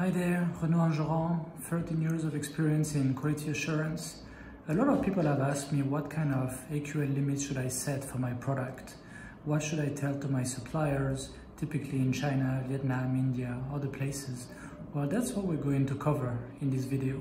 Hi there, Renaud Anjoran, 13 years of experience in quality assurance. A lot of people have asked me what kind of AQL limits should I set for my product? What should I tell to my suppliers, typically in China, Vietnam, India, other places? Well, that's what we're going to cover in this video.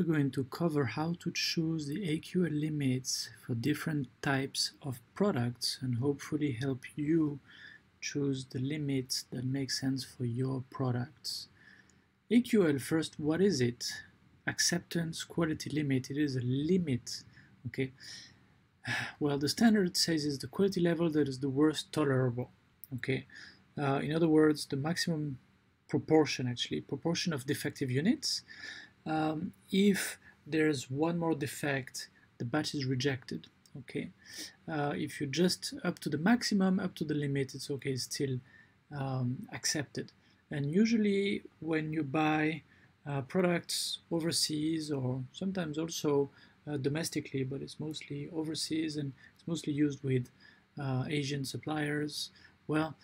We're going to cover how to choose the AQL limits for different types of products and hopefully help you choose the limits that make sense for your products. AQL first, what is it? Acceptance quality limit, it is a limit, okay? Well, the standard says is the quality level that is the worst tolerable, okay? Uh, in other words, the maximum proportion actually, proportion of defective units um, if there's one more defect, the batch is rejected. Okay, uh, if you just up to the maximum, up to the limit, it's okay, it's still um, accepted. And usually, when you buy uh, products overseas or sometimes also uh, domestically, but it's mostly overseas and it's mostly used with uh, Asian suppliers. Well,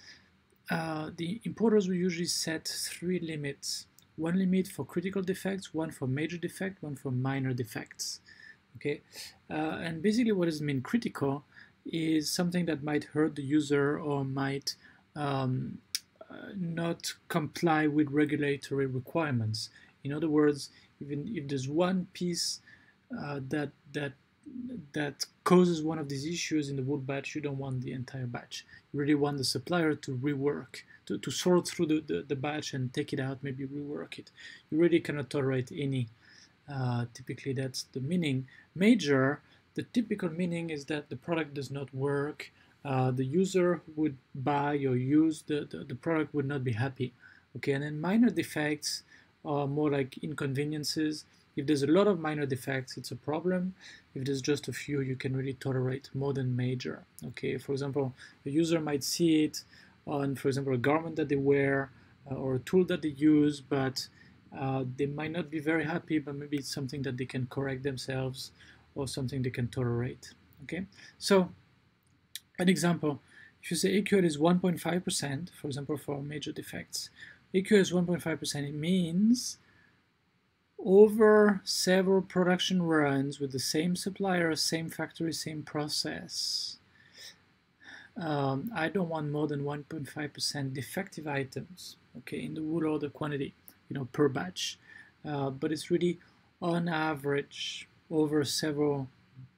uh, the importers will usually set three limits one limit for critical defects, one for major defect, one for minor defects. Okay, uh, and basically what does mean critical is something that might hurt the user or might um, uh, not comply with regulatory requirements. In other words, even if there's one piece uh, that that that causes one of these issues in the wood batch, you don't want the entire batch. You really want the supplier to rework, to, to sort through the, the, the batch and take it out, maybe rework it. You really cannot tolerate any. Uh, typically, that's the meaning. Major, the typical meaning is that the product does not work. Uh, the user would buy or use the, the, the product would not be happy. Okay, and then minor defects are more like inconveniences if there's a lot of minor defects, it's a problem. If there's just a few, you can really tolerate more than major. Okay, for example, a user might see it on, for example, a garment that they wear uh, or a tool that they use, but uh, they might not be very happy, but maybe it's something that they can correct themselves or something they can tolerate. Okay, so an example, if you say AQL is 1.5%, for example, for major defects, AQL is 1.5%, it means over several production runs with the same supplier, same factory, same process. Um, I don't want more than 1.5% defective items, okay, in the wool order quantity, you know, per batch. Uh, but it's really on average over several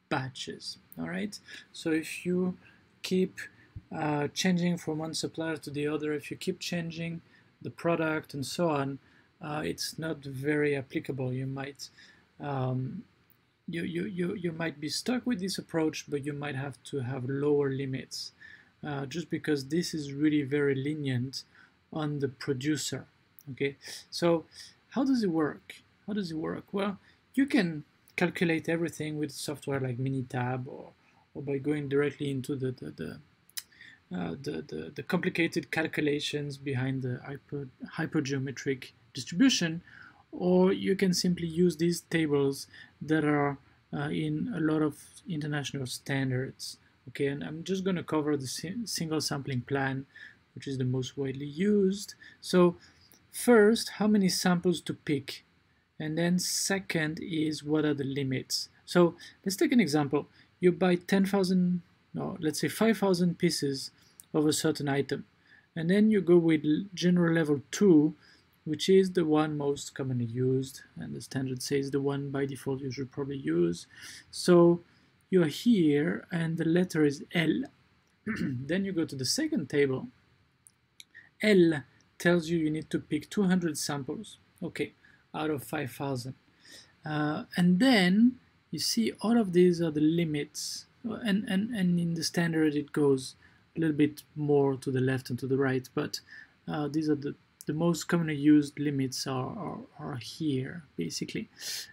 batches, all right? So if you keep uh, changing from one supplier to the other, if you keep changing the product and so on, uh, it's not very applicable. You might um, you, you, you, you might be stuck with this approach, but you might have to have lower limits uh, just because this is really very lenient on the producer. Okay, so how does it work? How does it work? Well, you can calculate everything with software like Minitab or, or by going directly into the, the, the uh, the, the, the, complicated calculations behind the hyper, hypergeometric distribution, or you can simply use these tables that are uh, in a lot of international standards. Okay, and I'm just going to cover the si single sampling plan, which is the most widely used. So first, how many samples to pick? And then second is what are the limits? So let's take an example. You buy 10,000, no, let's say 5,000 pieces of a certain item. And then you go with general level 2 which is the one most commonly used and the standard says the one by default you should probably use. So you're here and the letter is L. Then you go to the second table. L tells you you need to pick 200 samples. Okay out of 5000 uh, and then you see all of these are the limits and, and, and in the standard it goes a little bit more to the left and to the right but uh, these are the the most commonly used limits are, are, are here, basically.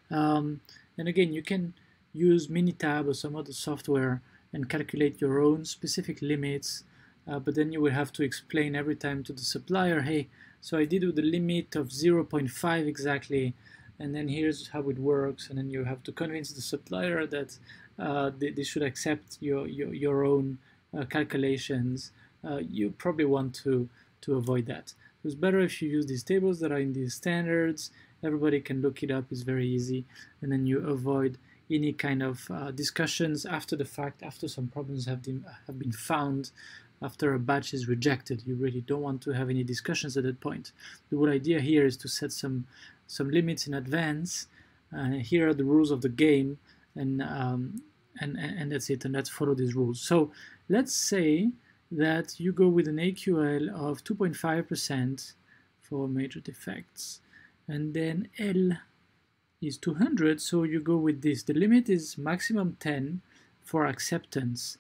Um, and again, you can use Minitab or some other software and calculate your own specific limits, uh, but then you will have to explain every time to the supplier, hey, so I did with the limit of 0.5 exactly, and then here's how it works, and then you have to convince the supplier that uh, they, they, should accept your your, your own uh, calculations. Uh, you probably want to to avoid that. It's better if you use these tables that are in these standards. Everybody can look it up. It's very easy, and then you avoid any kind of uh, discussions after the fact, after some problems have been have been found, after a batch is rejected. You really don't want to have any discussions at that point. The whole idea here is to set some some limits in advance. Uh, here are the rules of the game, and um, and and that's it. And let's follow these rules. So let's say that you go with an AQL of 2.5% for major defects, and then L is 200. So you go with this. The limit is maximum 10 for acceptance.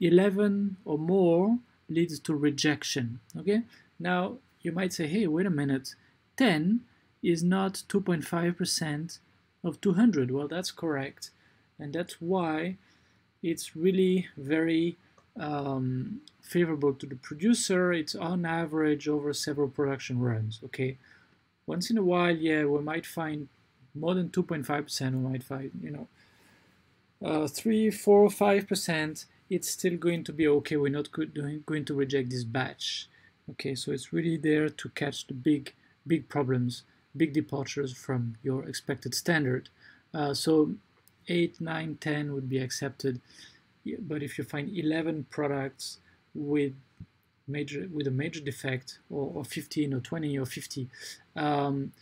11 or more leads to rejection. Okay. Now you might say, hey, wait a minute. 10 is not 2.5% of 200. Well, that's correct. And that's why it's really very um, favorable to the producer. It's on average over several production runs. Okay. Once in a while, yeah, we might find more than 2.5%, we might find, you know, uh, 3, 4, 5%, it's still going to be okay. We're not going to reject this batch. Okay, so it's really there to catch the big, big problems big departures from your expected standard. Uh, so 8, 9, 10 would be accepted, but if you find 11 products with major with a major defect, or, or 15 or 20 or 50, um,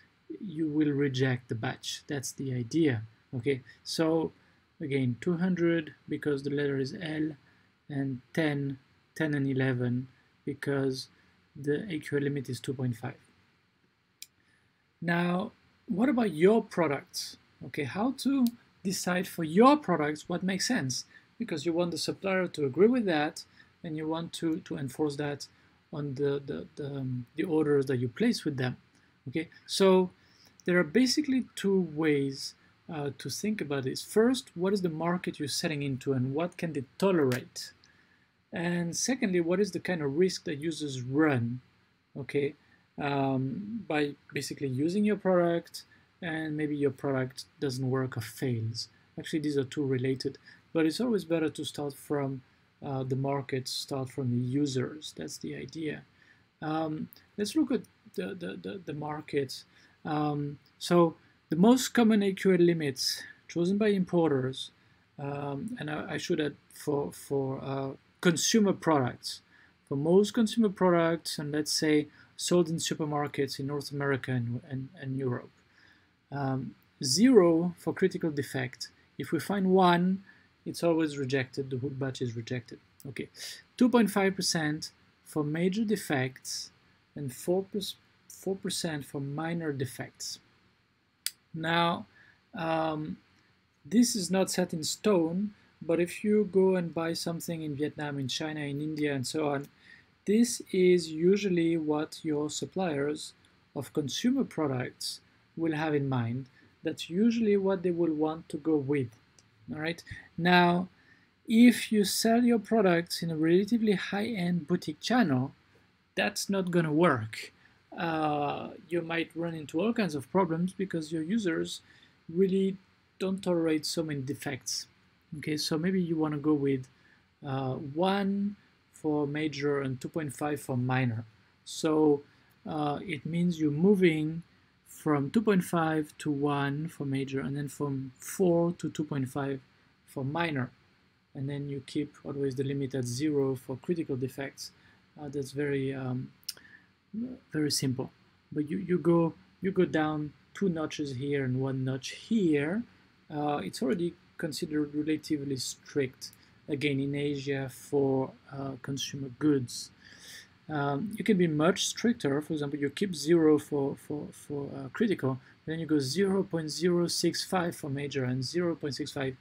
you will reject the batch. That's the idea. Okay, so again 200 because the letter is L, and 10, 10 and 11 because the AQL limit is 2.5. Now, what about your products? Okay, how to decide for your products what makes sense? Because you want the supplier to agree with that and you want to, to enforce that on the, the, the, um, the orders that you place with them. Okay, so there are basically two ways uh, to think about this. First, what is the market you're selling into and what can they tolerate? And secondly, what is the kind of risk that users run? Okay, um, by basically using your product and maybe your product doesn't work or fails. Actually, these are two related, but it's always better to start from uh, the market, start from the users. That's the idea. Um, let's look at the, the, the, the. Um, so the most common AQL limits chosen by importers, um, and I, I, should add for, for uh, consumer products. For most consumer products, and let's say sold in supermarkets in North America and, and, and Europe. Um, zero for critical defect. If we find one, it's always rejected, the whole batch is rejected. Okay, 2.5% for major defects and 4, 4% for minor defects. Now, um, this is not set in stone, but if you go and buy something in Vietnam, in China, in India, and so on, this is usually what your suppliers of consumer products will have in mind. That's usually what they will want to go with. All right. Now, if you sell your products in a relatively high-end boutique channel, that's not going to work. Uh, you might run into all kinds of problems because your users really don't tolerate so many defects. Okay, so maybe you want to go with uh, one for major and 2.5 for minor. So uh, it means you're moving from 2.5 to 1 for major and then from 4 to 2.5 for minor. And then you keep always the limit at 0 for critical defects. Uh, that's very um, very simple. But you, you go you go down two notches here and one notch here. Uh, it's already considered relatively strict again in Asia for uh, consumer goods. Um, you can be much stricter. For example, you keep zero for for for uh, critical, then you go 0.065 for major and 0.65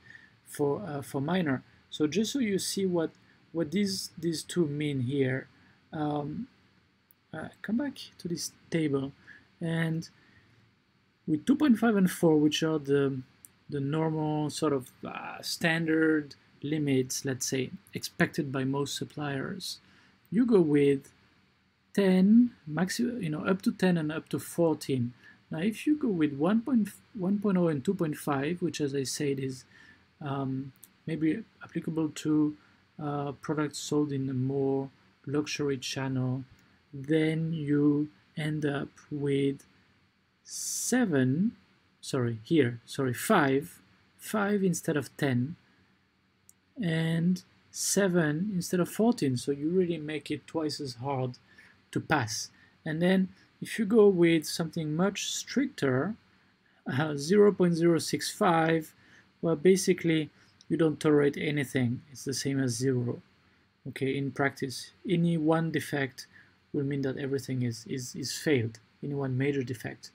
for uh, for minor. So just so you see what what these these two mean here, um, uh, come back to this table, and with 2.5 and 4, which are the the normal sort of uh, standard limits, let's say, expected by most suppliers, you go with 10, maximum, you know, up to 10 and up to 14. Now, if you go with 1.0 and 2.5, which as I said is um, maybe applicable to uh, products sold in a more luxury channel, then you end up with 7, sorry, here, sorry, 5, 5 instead of 10, and 7 instead of 14, so you really make it twice as hard to pass. And then if you go with something much stricter, uh, 0.065, well, basically, you don't tolerate anything. It's the same as zero. Okay, in practice, any one defect will mean that everything is, is, is failed, any one major defect.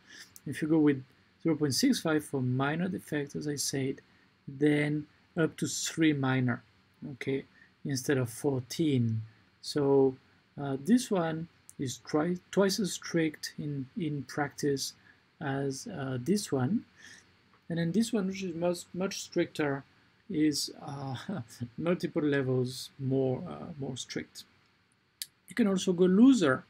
If you go with 0.65 for minor defect, as I said, then up to three minor, okay, instead of 14. So uh, this one is twi twice as strict in, in practice as uh, this one. And then this one, which is much, much stricter, is uh, multiple levels more, uh, more strict. You can also go loser,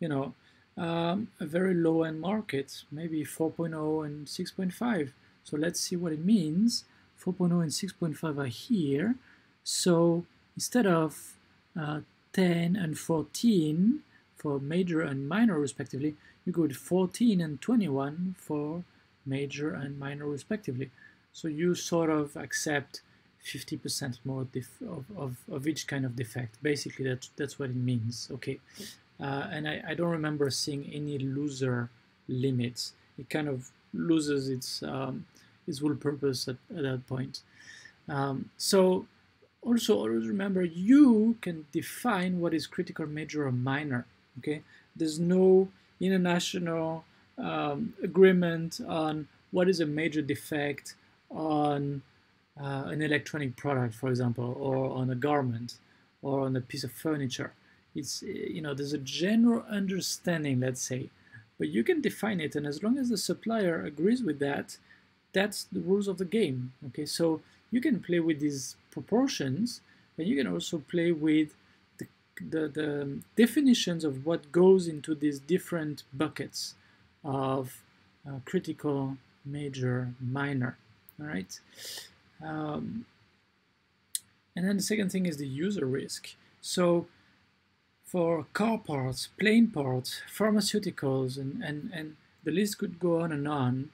you know, um, a very low-end market, maybe 4.0 and 6.5. So let's see what it means. 4.0 and 6.5 are here. So instead of uh, 10 and 14, for major and minor respectively, you go to 14 and 21 for major and minor respectively. So you sort of accept 50% more of, of, of each kind of defect. Basically, that, that's what it means. Okay, uh, and I, I don't remember seeing any loser limits. It kind of loses its um, its whole purpose at, at that point. Um, so also always remember you can define what is critical, major, or minor okay? There's no international um, agreement on what is a major defect on uh, an electronic product for example or on a garment or on a piece of furniture. It's you know there's a general understanding let's say but you can define it and as long as the supplier agrees with that that's the rules of the game okay? So you can play with these proportions and you can also play with the, the definitions of what goes into these different buckets of uh, critical, major, minor. All right. Um, and then the second thing is the user risk. So for car parts, plane parts, pharmaceuticals, and, and, and the list could go on and on,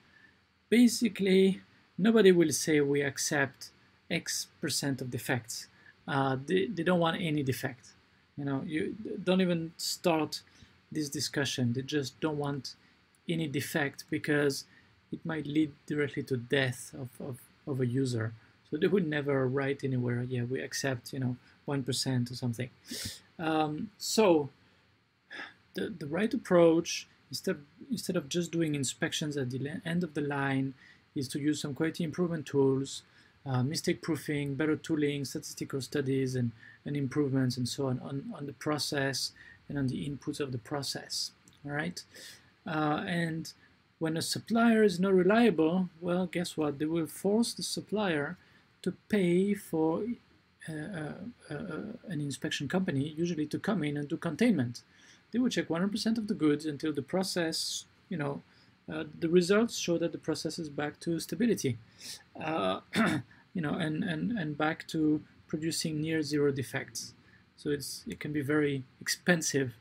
basically nobody will say we accept X percent of defects. Uh, they, they don't want any defect. You know, you don't even start this discussion. They just don't want any defect because it might lead directly to death of, of, of a user. So they would never write anywhere, yeah, we accept, you know, 1% or something. Um, so the, the right approach, instead, instead of just doing inspections at the end of the line, is to use some quality improvement tools, uh, mistake proofing, better tooling, statistical studies, and, and improvements, and so on, on, on the process and on the inputs of the process. All right. Uh, and when a supplier is not reliable, well, guess what? They will force the supplier to pay for uh, uh, uh an inspection company, usually to come in and do containment. They will check 100% of the goods until the process, you know, uh, the results show that the process is back to stability, uh, you know, and, and, and back to producing near zero defects. So it's it can be very expensive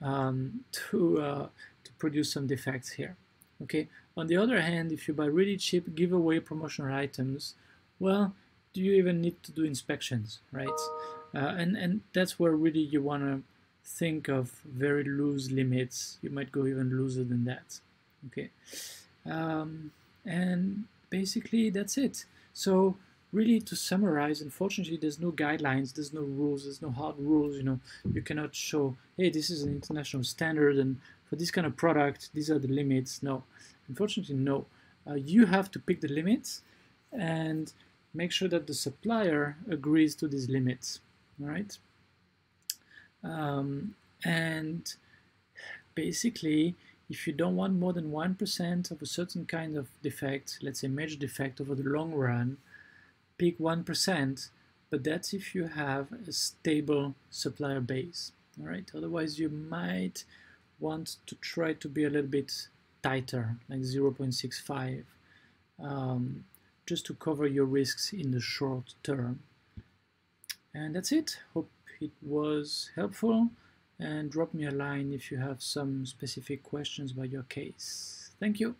um, to uh, to produce some defects here. Okay. On the other hand, if you buy really cheap giveaway promotional items, well, do you even need to do inspections, right? Uh, and and that's where really you want to think of very loose limits. You might go even looser than that okay. Um, and basically that's it. So really to summarize unfortunately there's no guidelines there's no rules there's no hard rules you know. You cannot show hey this is an international standard and for this kind of product these are the limits. No. Unfortunately no. Uh, you have to pick the limits and make sure that the supplier agrees to these limits. All right um, and basically if you don't want more than 1% of a certain kind of defect, let's say major defect over the long run, pick 1%, but that's if you have a stable supplier base. All right. Otherwise, you might want to try to be a little bit tighter, like 0.65, um, just to cover your risks in the short term. And that's it. Hope it was helpful and drop me a line if you have some specific questions about your case. Thank you.